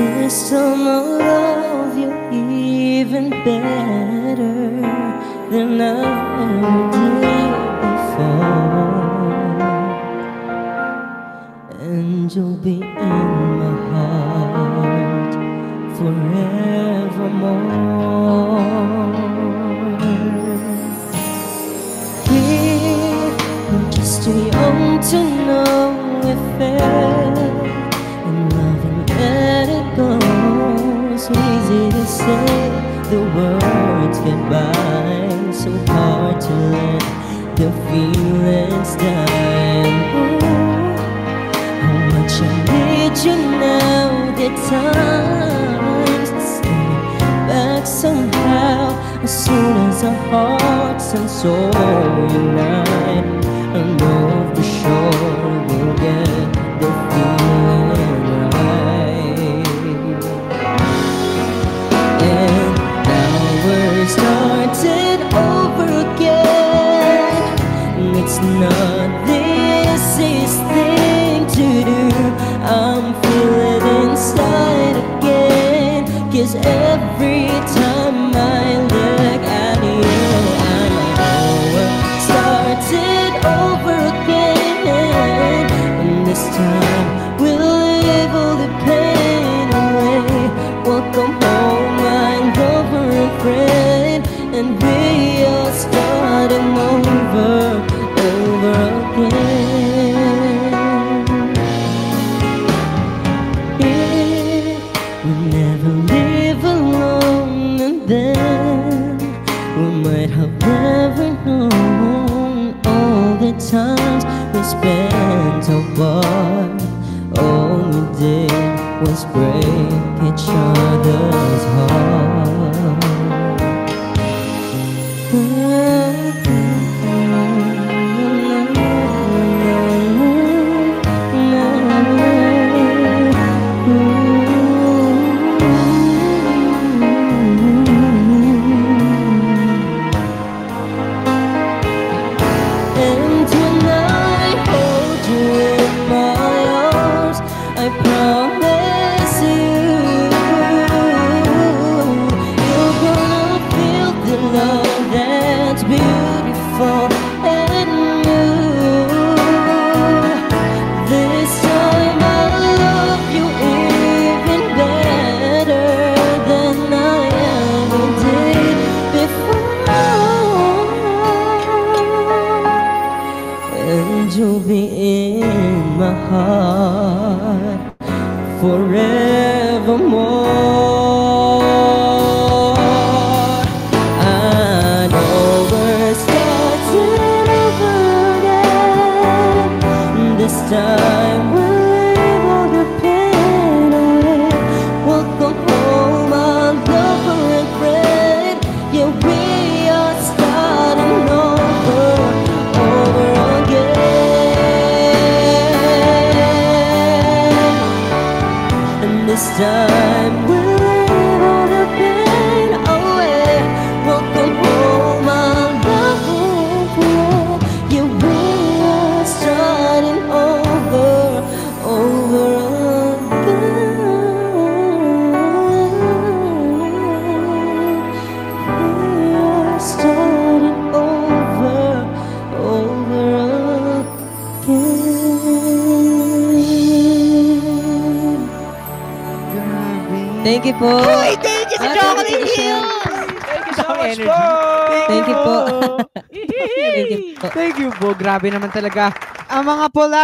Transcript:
This time I'll love you even better than I did. The words get by so hard to let the feelings die. Ooh, how much I need you now, the times stay back somehow. As soon as our hearts and soul unite, I know for sure we'll get the feeling not the easiest thing to do. I'm feeling inside again. Cause every time I look at you, I know we're starting over again. And this time we'll leave all the pain away. Home, my lover and friend. And we times we spent apart. All we did was break each other's you'll be in my heart forevermore. Time leave all the pain away. Home, our lover and friend. Yeah, we are starting over, over again. And this time Thank you po. Uy, thank you sa Ah, Chocolate thank you, Hill! Thank you so much energy. po. Thank you po. Thank you po. Thank you po. Grabe naman talaga. Ang mga pula